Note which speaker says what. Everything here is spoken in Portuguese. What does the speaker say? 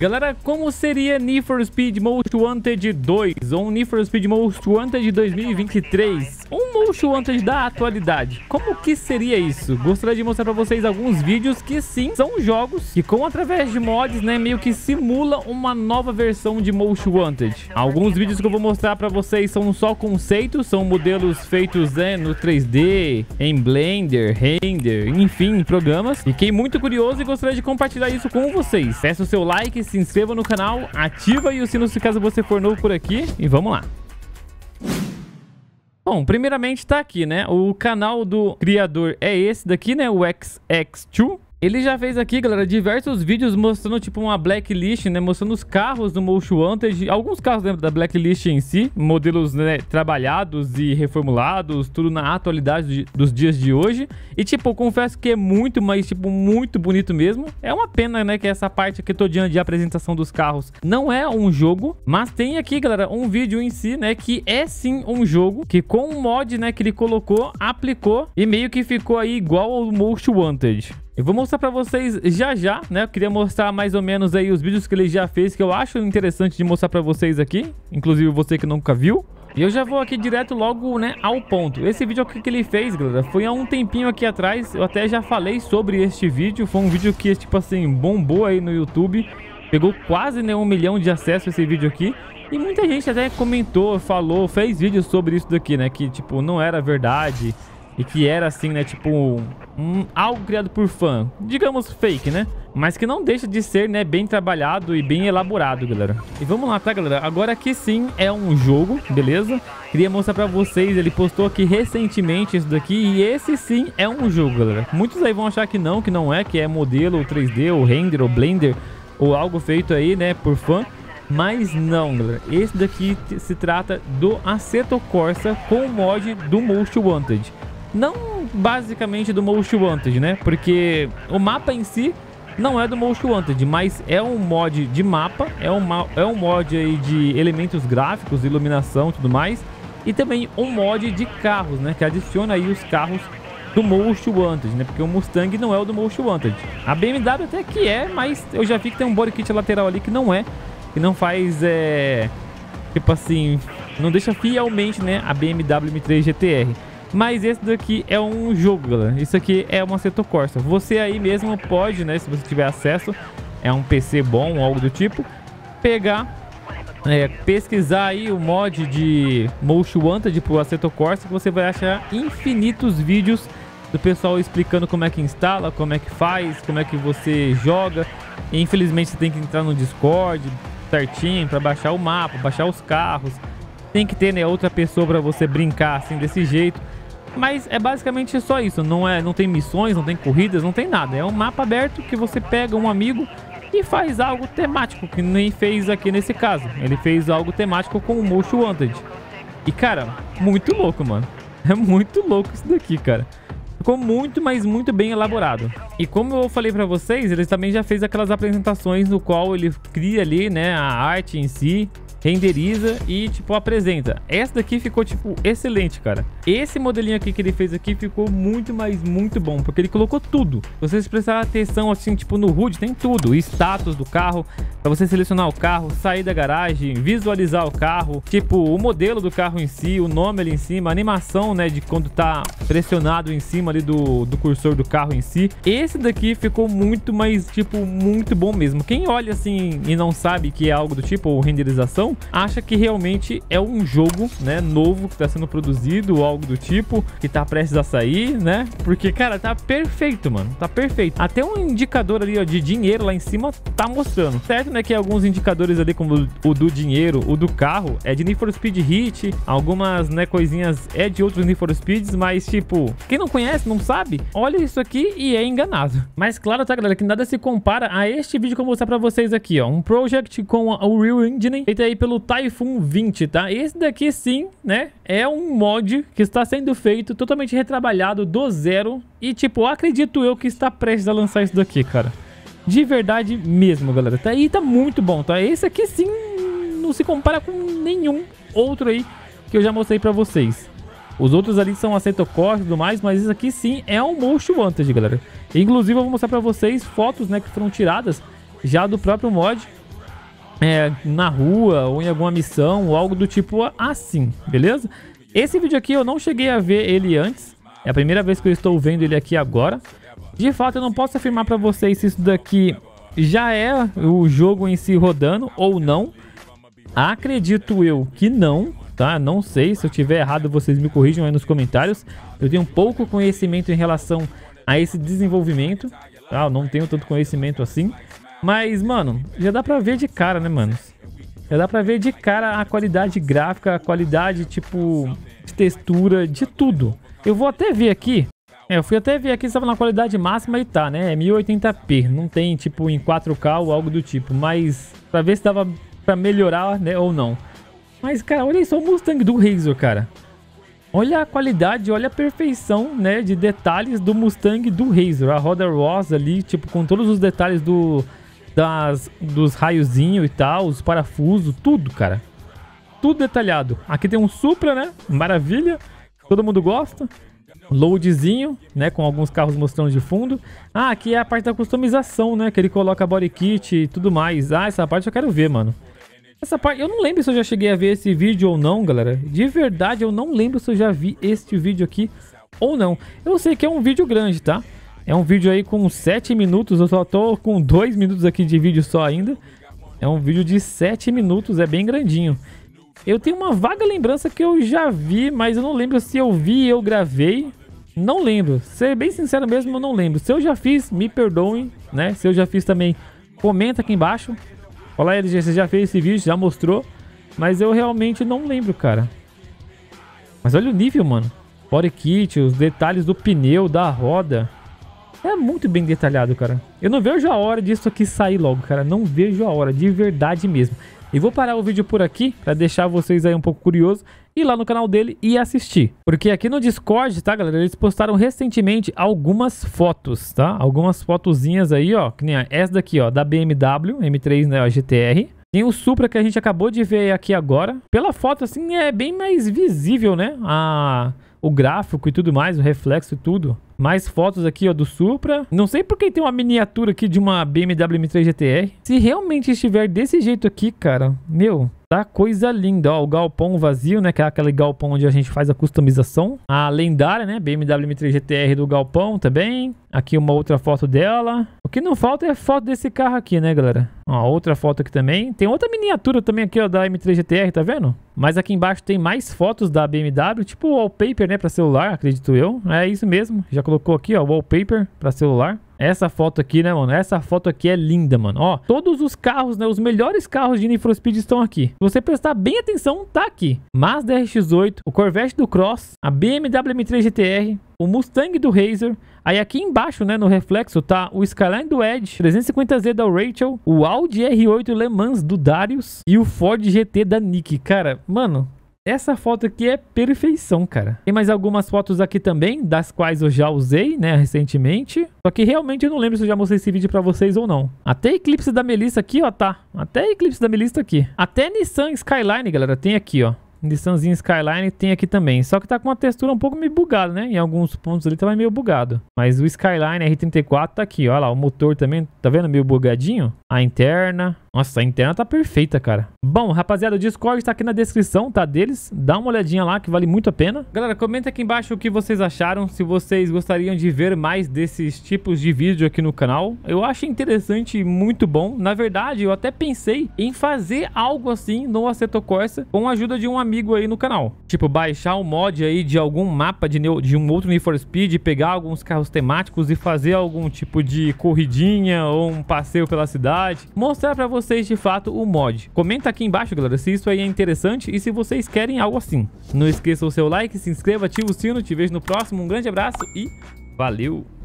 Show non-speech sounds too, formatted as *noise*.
Speaker 1: Galera, como seria Need for Speed Most Wanted 2 ou Need for Speed Most Wanted 2023? Um Most Wanted da atualidade. Como que seria isso? Gostaria de mostrar para vocês alguns vídeos que sim, são jogos que com através de mods, né, meio que simula uma nova versão de Most Wanted. Alguns vídeos que eu vou mostrar para vocês são só conceitos, são modelos feitos né, no 3D, em Blender, Render, enfim, programas. Fiquei muito curioso e gostaria de compartilhar isso com vocês. Peço o seu like, se inscreva no canal, ativa aí o sino se caso você for novo por aqui e vamos lá. Bom, primeiramente tá aqui, né? O canal do criador é esse daqui, né? O XX2. Ele já fez aqui, galera, diversos vídeos mostrando, tipo, uma blacklist, né? Mostrando os carros do Most Wanted. Alguns carros né, da blacklist em si. Modelos, né, trabalhados e reformulados. Tudo na atualidade de, dos dias de hoje. E, tipo, confesso que é muito, mas, tipo, muito bonito mesmo. É uma pena, né, que essa parte aqui todinha de apresentação dos carros não é um jogo. Mas tem aqui, galera, um vídeo em si, né, que é sim um jogo. Que com o mod, né, que ele colocou, aplicou. E meio que ficou aí igual ao Most Wanted. Eu vou mostrar pra vocês já já, né? Eu queria mostrar mais ou menos aí os vídeos que ele já fez, que eu acho interessante de mostrar pra vocês aqui. Inclusive você que nunca viu. E eu já vou aqui direto logo, né, ao ponto. Esse vídeo que ele fez, galera, foi há um tempinho aqui atrás. Eu até já falei sobre este vídeo. Foi um vídeo que, tipo assim, bombou aí no YouTube. Pegou quase né, um milhão de acessos esse vídeo aqui. E muita gente até comentou, falou, fez vídeos sobre isso daqui, né? Que, tipo, não era verdade. E que era assim, né, tipo, um, algo criado por fã, digamos fake, né? Mas que não deixa de ser, né, bem trabalhado e bem elaborado, galera. E vamos lá, tá, galera? Agora aqui sim é um jogo, beleza? Queria mostrar pra vocês, ele postou aqui recentemente isso daqui e esse sim é um jogo, galera. Muitos aí vão achar que não, que não é, que é modelo ou 3D ou render ou blender ou algo feito aí, né, por fã. Mas não, galera. Esse daqui se trata do Assetto Corsa com o mod do Most Wanted. Não basicamente do Most Wanted, né? Porque o mapa em si não é do Most Wanted, mas é um mod de mapa, é um, é um mod aí de elementos gráficos, iluminação e tudo mais. E também um mod de carros, né? Que adiciona aí os carros do Most Wanted, né? Porque o Mustang não é o do Most Wanted. A BMW até que é, mas eu já vi que tem um body kit lateral ali que não é. Que não faz, é... Tipo assim, não deixa fielmente, né? A BMW M3 GTR. Mas esse daqui é um jogo, galera. Isso aqui é uma Seto Corsa. Você aí mesmo pode, né, se você tiver acesso, é um PC bom algo do tipo, pegar, é, pesquisar aí o mod de Most Wanted pro Assetto Corsa, que você vai achar infinitos vídeos do pessoal explicando como é que instala, como é que faz, como é que você joga. E, infelizmente você tem que entrar no Discord certinho para baixar o mapa, baixar os carros. Tem que ter né, outra pessoa para você brincar assim desse jeito. Mas é basicamente só isso, não é, não tem missões, não tem corridas, não tem nada. É um mapa aberto que você pega um amigo e faz algo temático, que nem fez aqui nesse caso. Ele fez algo temático com o Most Wanted. E cara, muito louco, mano. *laughs* É muito louco isso daqui, cara. Ficou muito, mas muito bem elaborado. E como eu falei pra vocês, ele também já fez aquelas apresentações no qual ele cria ali, né, a arte em si, renderiza e, tipo, apresenta. Essa daqui ficou, tipo, excelente, cara. Esse modelinho aqui que ele fez aqui ficou muito, mas muito bom, porque ele colocou tudo. Vocês prestaram atenção, assim, tipo, no HUD tem tudo. Status do carro, pra você selecionar o carro, sair da garagem, visualizar o carro, tipo, o modelo do carro em si, o nome ali em cima, a animação, né, de quando tá pressionado em cima ali do, do cursor do carro em si. Esse daqui ficou muito, mas, tipo, muito bom mesmo. Quem olha, assim, e não sabe que é algo do tipo, ou renderização, acha que realmente é um jogo, né, novo que está sendo produzido ou algo do tipo, que está prestes a sair, né? Porque, cara, tá perfeito, mano. Tá perfeito. Até um indicador ali, ó, de dinheiro lá em cima tá mostrando. Certo, né, que alguns indicadores ali, como o do dinheiro, o do carro, é de Need for Speed Hit, algumas, né, coisinhas é de outros Need for Speeds, mas, tipo, quem não conhece, não sabe, olha isso aqui e é enganado. Mas, claro, tá, galera, que nada se compara a este vídeo que eu vou mostrar pra vocês aqui, ó. Um project com o Real Engine, feito aí pelo Typhoon 20, tá? Esse daqui sim, né? É um mod que está sendo feito totalmente retrabalhado do zero. E tipo, acredito eu que está prestes a lançar isso daqui, cara. De verdade mesmo, galera. Tá aí, tá muito bom, tá? Esse aqui sim não se compara com nenhum outro aí que eu já mostrei pra vocês. Os outros ali são Assetto Corsa e tudo mais, mas esse aqui sim é um Most Wanted, galera. Inclusive eu vou mostrar pra vocês fotos, né, que foram tiradas já do próprio mod é, na rua ou em alguma missão ou algo do tipo assim, beleza? Esse vídeo aqui eu não cheguei a ver ele antes. É a primeira vez que eu estou vendo ele aqui agora. De fato, eu não posso afirmar para vocês se isso daqui já é o jogo em si rodando ou não. Acredito eu que não, tá? Não sei, se eu tiver errado vocês me corrijam aí nos comentários. Eu tenho pouco conhecimento em relação a esse desenvolvimento, tá? Eu não tenho tanto conhecimento assim. Mas, mano, já dá pra ver de cara, né, mano? Já dá pra ver de cara a qualidade gráfica, a qualidade, tipo, de textura, de tudo. Eu vou até ver aqui. É, eu fui até ver aqui se estava na qualidade máxima e tá, né? É 1080p. Não tem, tipo, em 4K ou algo do tipo. Mas pra ver se dava pra melhorar, né, ou não. Mas, cara, olha só o Mustang do Razor, cara. Olha a qualidade, olha a perfeição, né, de detalhes do Mustang do Razor. A roda rosa ali, tipo, com todos os detalhes do, das, dos raiozinhos e tal, os parafusos, tudo, cara. Tudo detalhado. Aqui tem um Supra, né, maravilha. Todo mundo gosta. Loadzinho, né, com alguns carros mostrando de fundo. Ah, aqui é a parte da customização, né, que ele coloca body kit e tudo mais. Ah, essa parte eu quero ver, mano. Essa parte, eu não lembro se eu já cheguei a ver esse vídeo ou não, galera. De verdade, eu não lembro se eu já vi este vídeo aqui ou não. Eu sei que é um vídeo grande, tá? É um vídeo aí com 7 minutos, eu só tô com 2 minutos aqui de vídeo só ainda. É um vídeo de 7 minutos, é bem grandinho. Eu tenho uma vaga lembrança que eu já vi, mas eu não lembro se eu vi e eu gravei. Não lembro. Ser bem sincero mesmo, eu não lembro. Se eu já fiz, me perdoem, né? Se eu já fiz também, comenta aqui embaixo. Olá, LG, você já fez esse vídeo, já mostrou. Mas eu realmente não lembro, cara. Mas olha o nível, mano. Body kit, os detalhes do pneu, da roda. É muito bem detalhado, cara. Eu não vejo a hora disso aqui sair logo, cara. Não vejo a hora, de verdade mesmo. E vou parar o vídeo por aqui para deixar vocês aí um pouco curiosos ir lá no canal dele e assistir. Porque aqui no Discord, tá, galera? Eles postaram recentemente algumas fotos, tá? Algumas fotozinhas aí, ó. Que nem essa daqui, ó, da BMW M3, né, ó, GTR. Tem o Supra que a gente acabou de ver aqui agora. Pela foto, assim, é bem mais visível, né? A o gráfico e tudo mais, o reflexo e tudo. Mais fotos aqui, ó, do Supra. Não sei porque tem uma miniatura aqui de uma BMW M3 GTR. Se realmente estiver desse jeito aqui, cara, meu, Tá coisa linda, ó, o galpão vazio, né, que é aquele galpão onde a gente faz a customização. A lendária, né, BMW M3 GTR do galpão também. Aqui uma outra foto dela. O que não falta é foto desse carro aqui, né, galera? Ó, outra foto aqui também. Tem outra miniatura também aqui, ó, da M3 GTR, tá vendo? Mas aqui embaixo tem mais fotos da BMW, tipo wallpaper, né, para celular, acredito eu. É isso mesmo, já colocou aqui, ó, wallpaper para celular. Essa foto aqui, né, mano? Essa foto aqui é linda, mano. Ó, todos os carros, né? Os melhores carros de Need for Speed estão aqui. Se você prestar bem atenção, tá aqui. Mazda RX-8, o Corvette do Cross, a BMW M3 GTR, o Mustang do Razer. Aí aqui embaixo, né, no reflexo, tá o Skyline do Edge, 350Z da Rachel, o Audi R8 Le Mans do Darius e o Ford GT da Nick. Cara, mano, essa foto aqui é perfeição, cara. Tem mais algumas fotos aqui também, das quais eu já usei, né, recentemente. Só que realmente eu não lembro se eu já mostrei esse vídeo pra vocês ou não. Até Eclipse da Melissa aqui, ó, tá. Até Eclipse da Melissa aqui. Até Nissan Skyline, galera, tem aqui, ó. Nissanzinho Skyline tem aqui também. Só que tá com uma textura um pouco meio bugada, né? Em alguns pontos ali tava meio bugado. Mas o Skyline R34 tá aqui, ó lá. O motor também, tá vendo? Meio bugadinho. A interna. Nossa, a interna tá perfeita, cara. Bom, rapaziada, o Discord tá aqui na descrição, tá? Deles. Dá uma olhadinha lá, que vale muito a pena. Galera, comenta aqui embaixo o que vocês acharam. Se vocês gostariam de ver mais desses tipos de vídeo aqui no canal. Eu acho interessante e muito bom. Na verdade, eu até pensei em fazer algo assim no Assetto Corsa com a ajuda de um amigo aí no canal. Tipo, baixar um mod aí de algum mapa de, de um outro Need for Speed, pegar alguns carros temáticos e fazer algum tipo de corridinha ou um passeio pela cidade. Mostrar pra vocês vocês de fato o mod. Comenta aqui embaixo, galera, se isso aí é interessante e se vocês querem algo assim. Não esqueça o seu like, se inscreva, ativa o sino, te vejo no próximo. Um grande abraço e valeu!